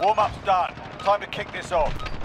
Warm-up's done. Time to kick this off.